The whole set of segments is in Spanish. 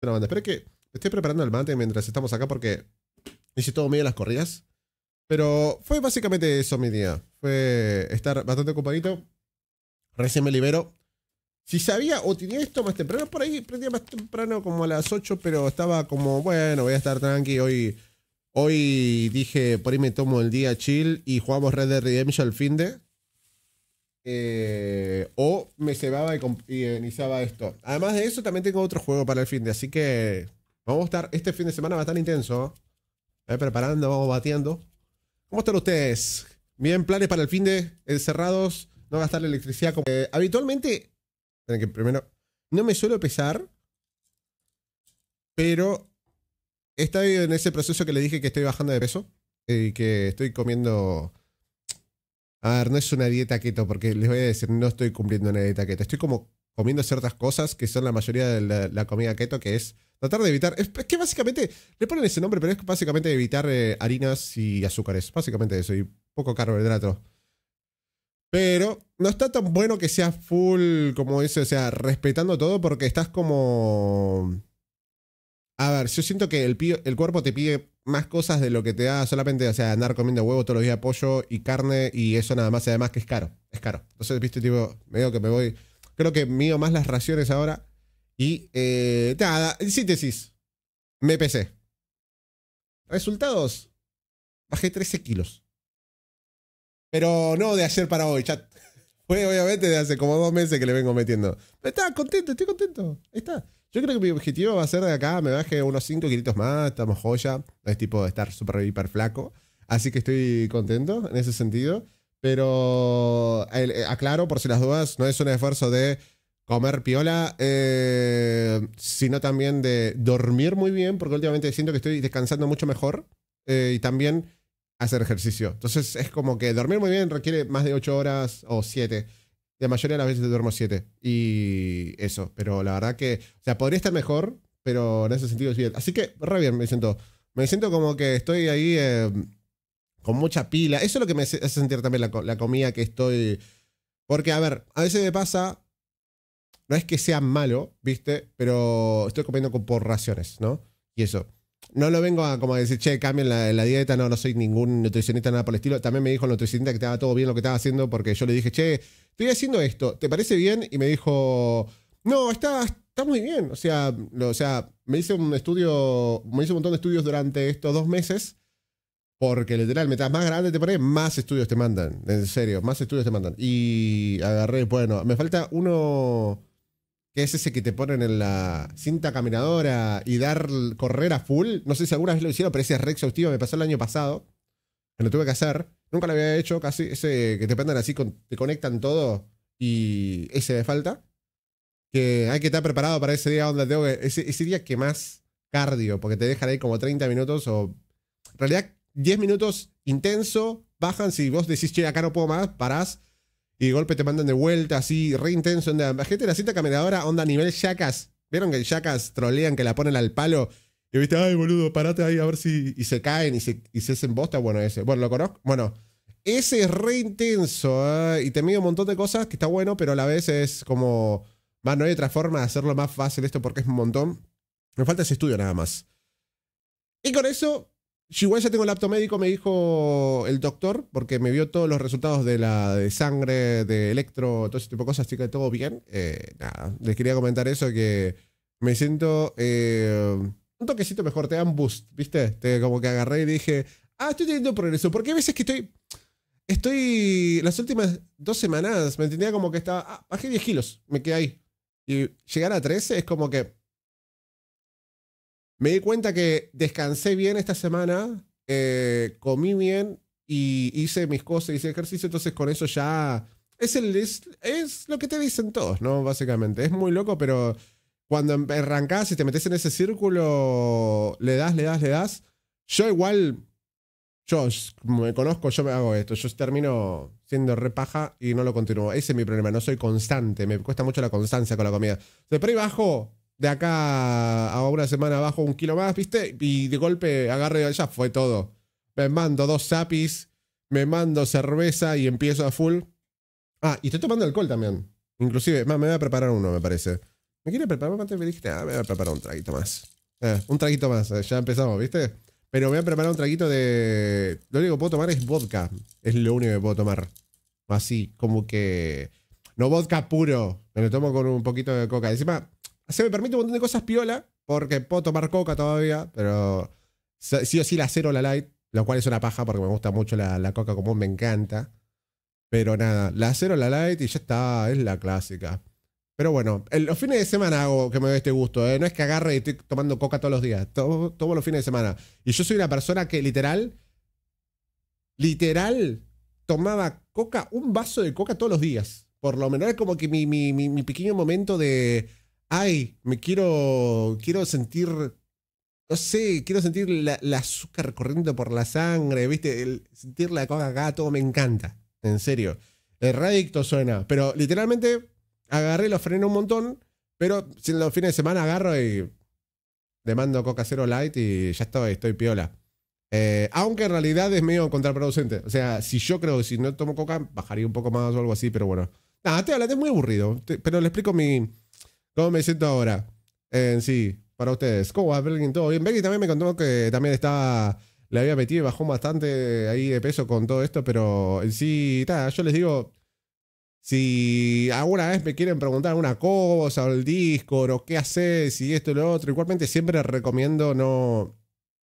Espero que estoy preparando el mate mientras estamos acá porque hice todo medio las corridas. Pero fue básicamente eso mi día. Fue estar bastante ocupadito. Recién me libero. Si sabía o tenía esto más temprano, por ahí prendía más temprano como a las 8, pero estaba como, bueno, voy a estar tranqui. Hoy, hoy dije, por ahí me tomo el día chill y jugamos Red Dead Redemption al fin de. Eh, o me cebaba y, y, iniciaba esto. Además de eso, también tengo otro juego para el fin de. Así que vamos a estar, este fin de semana va a estar intenso. Voy preparando, vamos batiendo. ¿Cómo están ustedes? Bien, planes para el fin de encerrados, no gastar la electricidad. Como... Eh, habitualmente que primero, no me suelo pesar, pero estoy en ese proceso que le dije que estoy bajando de peso y que estoy comiendo... A ver, no es una dieta keto, porque les voy a decir, no estoy cumpliendo una dieta keto. Estoy como comiendo ciertas cosas que son la mayoría de la, comida keto, que es tratar de evitar. Es, que básicamente, le ponen ese nombre, pero es básicamente evitar eh, harinas y azúcares. Básicamente eso, y poco carbohidrato. Pero no está tan bueno que sea full, como dice, o sea, respetando todo, porque estás como. A ver, yo siento que el, el cuerpo te pide más cosas de lo que te da solamente, o sea, andar comiendo huevo todos los días, pollo y carne, y eso nada más, además que es caro, es caro. Entonces, viste, tipo, medio que me voy. Creo que mío más las raciones ahora. Y, eh, nada, en síntesis, me pesé. Resultados, bajé 13 kilos. Pero no de ayer para hoy, chat. Fue obviamente de hace como dos meses que le vengo metiendo. Pero está contento, estoy contento. Ahí está. Yo creo que mi objetivo va a ser de acá, me baje unos 5 kilitos más, estamos joya. Es tipo de estar súper hiper flaco. Así que estoy contento en ese sentido. Pero eh, aclaro, por si las dudas, no es un esfuerzo de comer piola, eh, sino también de dormir muy bien, porque últimamente siento que estoy descansando mucho mejor. Eh, y también hacer ejercicio. Entonces es como que dormir muy bien requiere más de 8 horas o 7. La mayoría de las veces duermo 7. Y eso. Pero la verdad que, o sea, podría estar mejor, pero en ese sentido es bien. Así que, re bien, me siento. Me siento como que estoy ahí eh, con mucha pila. Eso es lo que me hace sentir también la, la comida que estoy. Porque, a ver, a veces me pasa. No es que sea malo, ¿viste? Pero estoy comiendo por raciones, ¿no? Y eso. No lo vengo a como decir, che, cambien la, la, dieta, no, no soy ningún nutricionista, nada por el estilo. También me dijo el nutricionista que estaba todo bien lo que estaba haciendo porque yo le dije, che, estoy haciendo esto, ¿te parece bien? Y me dijo, no, está, está muy bien. O sea, o sea, me hice un estudio, me hice un montón de estudios durante estos dos meses porque literal, mientras más grande te pones, más estudios te mandan. En serio, más estudios te mandan. Y agarré, bueno, me falta uno que es ese que te ponen en la cinta caminadora y dar correr a full. No sé si alguna vez lo hicieron, pero ese es re exhaustivo. Me pasó el año pasado. Que lo tuve que hacer. Nunca lo había hecho, casi. Ese que te prenden así, te conectan todo y ese de falta. Que hay que estar preparado para ese día donde tengo que. Ese, ese día que más cardio, porque te dejan ahí como 30 minutos o. En realidad, 10 minutos intenso, bajan. Si vos decís, che, acá no puedo más, parás y de golpe te mandan de vuelta así, re intenso. La gente de la cinta caminadora, onda a nivel yacas. ¿Vieron que yacas trolean que la ponen al palo? Y viste, ay, boludo, parate ahí a ver si. Y se caen y se, y se hacen bosta. Bueno, ese. Bueno, lo conozco. Bueno, ese es re intenso. ¿eh? Y te mide un montón de cosas que está bueno, pero a la vez es como. Más, no hay otra forma de hacerlo más fácil esto porque es un montón. Me falta ese estudio nada más. Y con eso igual ya tengo el apto médico, me dijo el doctor, porque me vio todos los resultados de la de sangre, de electro, todo ese tipo de cosas, así que todo bien. Eh, nada, les quería comentar eso, que me siento eh, un toquecito mejor, te dan boost, ¿viste? Te, como que agarré y dije, ah, estoy teniendo progreso, porque hay veces que estoy... Estoy, las últimas dos semanas me entendía como que estaba, ah, bajé 10 kilos, me quedé ahí. Y llegar a 13 es como que me di cuenta que descansé bien esta semana, eh, comí bien y hice mis cosas, hice ejercicio, entonces con eso ya es, lo que te dicen todos, ¿no? Básicamente. Es muy loco, pero cuando arrancás y te metes en ese círculo, le das, le das, le das. Yo igual, yo me conozco, yo me hago esto. Yo termino siendo repaja y no lo continúo. Ese es mi problema, no soy constante. Me cuesta mucho la constancia con la comida. De por ahí bajo de acá a una semana bajo un kilo más, ¿viste? Y de golpe agarre, ya fue todo. Me mando dos zapis, me mando cerveza y empiezo a full. Ah, y estoy tomando alcohol también. Inclusive, más, me voy a preparar uno, me parece. Me quiere preparar y me dijiste, ah, me voy a preparar un traguito más. Eh, un traguito más, eh, ya empezamos, ¿viste? Pero me voy a preparar un traguito de. Lo único que puedo tomar es vodka. Es lo único que puedo tomar. Así, como que. No vodka puro. Me lo tomo con un poquito de coca. Encima, se me permite un montón de cosas piola. Porque puedo tomar coca todavía. Pero sí o sí la cero la light. Lo cual es una paja porque me gusta mucho la, coca común. Me encanta. Pero nada, la cero la light y ya está. Es la clásica. Pero bueno, los fines de semana hago que me dé este gusto. ¿eh? No es que agarre y estoy tomando coca todos los días. Todos los fines de semana. Y yo soy una persona que literal, literal, tomaba coca, un vaso de coca todos los días. Por lo menos es como que mi, mi, pequeño momento de, ay, me quiero, quiero sentir, no sé, quiero sentir la, azúcar corriendo por la sangre, ¿viste? Sentir la coca acá, todo me encanta. En serio. El radicto suena. Pero literalmente agarré, lo frené un montón, pero si los fines de semana agarro y le mando Coca Cero Light y ya estoy, estoy piola. Eh, aunque en realidad es medio contraproducente. O sea, si yo creo que si no tomo coca, bajaría un poco más o algo así, pero bueno. Nada, te es muy aburrido. pero le explico mi. Cómo me siento ahora. En sí, para ustedes. ¿Cómo va, Berlin? ¿Todo bien? Becky también me contó que también estaba. Le había metido y bajó bastante ahí de peso con todo esto, pero en sí, ta, yo les digo, si alguna vez me quieren preguntar alguna cosa o el disco o qué haces y esto y lo otro, igualmente siempre recomiendo no,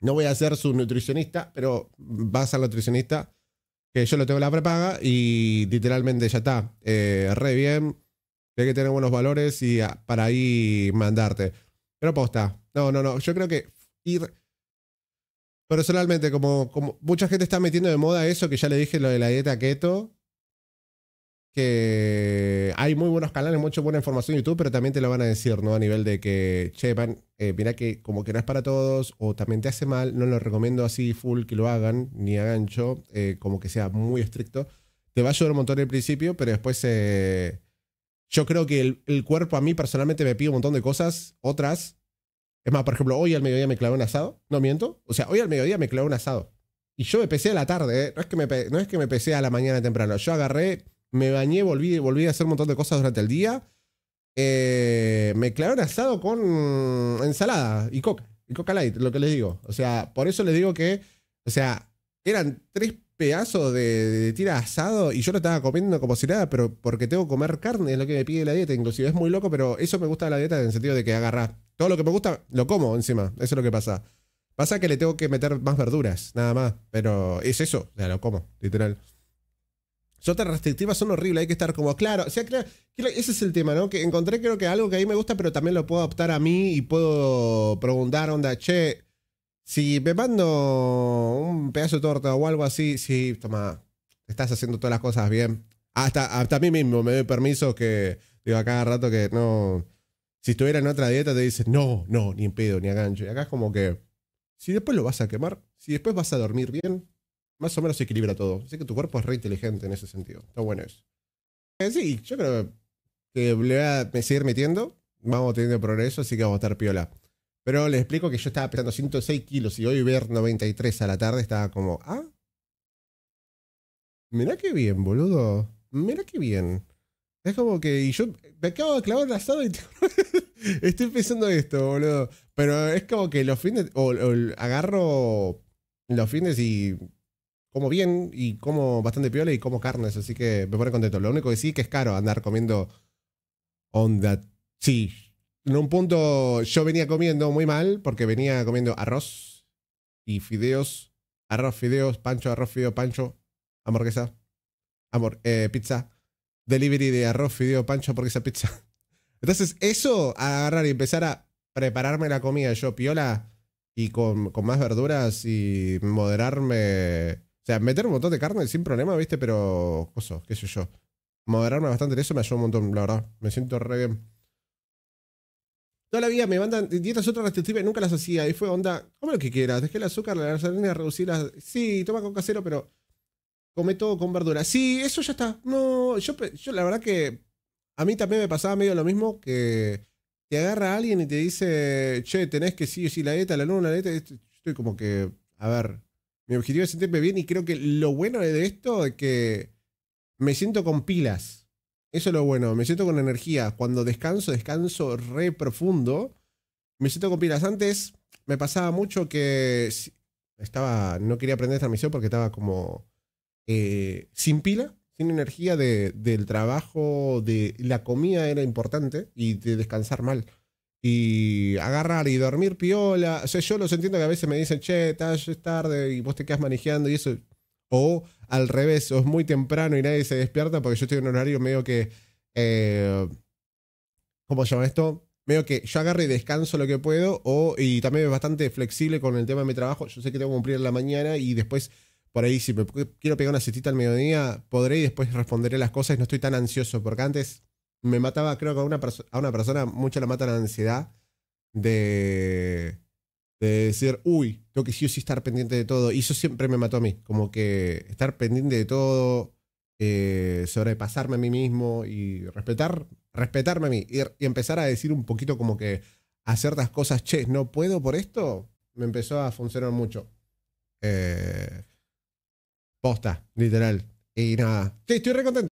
no voy a ser su nutricionista, pero vas al nutricionista, que yo lo tengo la prepaga y literalmente ya está, eh, re bien, hay que tener buenos valores y ah, para ahí mandarte. Pero posta, no, no, no, yo creo que ir... Personalmente, como, como mucha gente está metiendo de moda eso, que ya le dije lo de la dieta keto, que hay muy buenos canales, mucha buena información en YouTube, pero también te lo van a decir, ¿no? A nivel de que, che, man, eh, mira que como que no es para todos, o también te hace mal, no lo recomiendo así full que lo hagan, ni a gancho, eh, como que sea muy estricto. Te va a ayudar un montón al principio, pero después eh, yo creo que el, cuerpo a mí personalmente me pide un montón de cosas, otras. Es más, por ejemplo, hoy al mediodía me clavé un asado, no miento. O sea, hoy al mediodía me clavé un asado. Y yo me pesé a la tarde, no, es que me, no es que me pesé a la mañana temprano, yo agarré me bañé, volví, volví a hacer un montón de cosas durante el día. Eh, me clavé un asado con ensalada y coca. Y coca light, lo que les digo. O sea, por eso les digo que, o sea, eran tres pedazos de, tira asado y yo lo estaba comiendo como si nada, pero porque tengo que comer carne, es lo que me pide la dieta. Inclusive es muy loco, pero eso me gusta la dieta en el sentido de que agarra todo lo que me gusta, lo como encima. Eso es lo que pasa. Pasa que le tengo que meter más verduras, nada más. Pero es eso, o sea, lo como, literal otras restrictivas son horribles, hay que estar como, claro, o sea, ese es el tema, ¿no? Que encontré creo que algo que a mí me gusta, pero también lo puedo adaptar a mí y puedo preguntar, onda, che, si me mando un pedazo de torta o algo así, sí, toma, estás haciendo todas las cosas bien. Hasta, hasta a mí mismo me doy permiso que, digo, a cada rato que no, si estuviera en otra dieta te dices, no, no, ni en ni a gancho. Y acá es como que, si después lo vas a quemar, si después vas a dormir bien, más o menos se equilibra todo. Así que tu cuerpo es re inteligente en ese sentido. Está bueno eso. Eh, sí, yo creo que le voy a seguir metiendo. Vamos teniendo progreso, así que vamos a estar piola. Pero les explico que yo estaba pesando 106 kilos y hoy ver 93 a la tarde estaba como, ah, mira qué bien, boludo. Mira qué bien. Es como que, y yo me acabo de clavar el asado y estoy pensando esto, boludo. Pero es como que los fines, o agarro los fines y como bien y como bastante piola y como carnes, así que me pone contento. Lo único que sí que es caro andar comiendo onda. Sí, en un punto yo venía comiendo muy mal porque venía comiendo arroz y fideos, arroz, fideos, pancho, arroz, fideo, pancho, hamburguesa, amor, eh, pizza, delivery de arroz, fideo, pancho, hamburguesa, pizza. Entonces, eso, agarrar y empezar a prepararme la comida yo piola y con, con más verduras y moderarme o sea, meter un montón de carne sin problema, ¿viste? Pero, qué sé yo. Moderarme bastante en eso me ayuda un montón, la verdad. Me siento re bien. Toda la vida me mandan dietas otras restrictivas nunca las hacía. Y fue onda, come lo que quieras, dejé el azúcar, la gasolina, reducirlas. Sí, toma con casero, pero come todo con verdura. Sí, eso ya está. No, yo, yo la verdad que a mí también me pasaba medio lo mismo que te agarra alguien y te dice, che, tenés que sí o sí la dieta, la luna, la dieta. Estoy como que, a ver, mi objetivo es sentirme bien y creo que lo bueno de esto es que me siento con pilas. Eso es lo bueno. Me siento con energía. Cuando descanso, descanso re profundo. Me siento con pilas. Antes me pasaba mucho que estaba, no quería aprender transmisión porque estaba como eh, sin pila, sin energía del trabajo, de la comida era importante y de descansar mal. Y agarrar y dormir piola. O sea, yo los entiendo que a veces me dicen, che, es tarde y vos te quedas manejando y eso. O al revés, o es muy temprano y nadie se despierta porque yo estoy en un horario medio que. Eh, ¿Cómo se llama esto? Medio que yo agarro y descanso lo que puedo. O, y también es bastante flexible con el tema de mi trabajo. Yo sé que tengo que cumplir en la mañana y después, por ahí, si me quiero pegar una cestita al mediodía, podré y después responderé las cosas no estoy tan ansioso. Porque antes me mataba, creo que a una, a una persona, mucho la mata la ansiedad de de decir, uy, tengo que sí o sí estar pendiente de todo. Y eso siempre me mató a mí, como que estar pendiente de todo, eh, sobrepasarme a mí mismo y respetar, respetarme a mí. Y, empezar a decir un poquito como que a ciertas cosas, che, no puedo por esto, me empezó a funcionar mucho. Eh, posta, literal. Y nada, sí, estoy re contento.